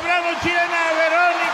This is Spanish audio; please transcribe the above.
Nuestro chilena